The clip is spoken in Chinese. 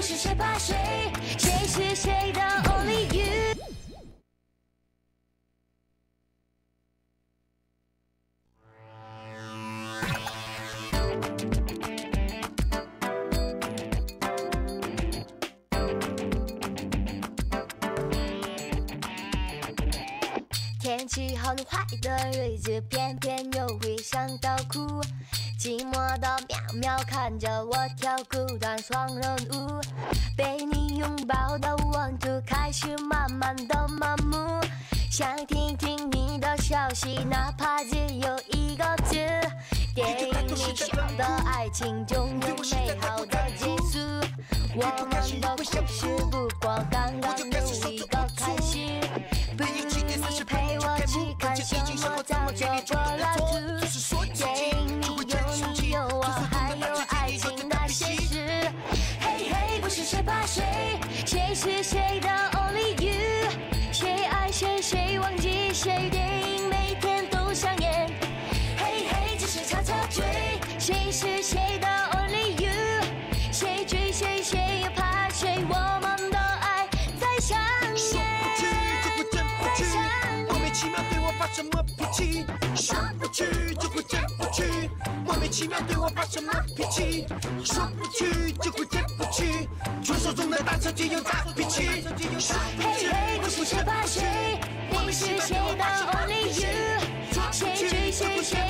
不是谁怕谁，谁是谁的 only you。天气很坏的日子，偏偏又会想到哭。寂寞的喵喵看着我跳孤单双人舞，被你拥抱的温度开始慢慢的麻木。想听听你的消息，哪怕只有一个字。电影里的爱情总有美好的结束，我们的故事不过刚刚有一个开始。不如你陪我去看什么是谁怕谁，谁是谁的 only you。谁爱谁，谁忘记谁，电影每天都上演。嘿嘿，只是悄悄追，谁是谁的 only you。谁追谁，谁又怕谁，我们的爱在上演。说不真不去，莫名其妙对我发什么脾气？说不去就会真不去，莫名其妙对我发什么脾气？说不去就会真不去，传说中的大车就有大脾气。嘿嘿，不去是谁怕谁，你是谁的 only you。谁追谁，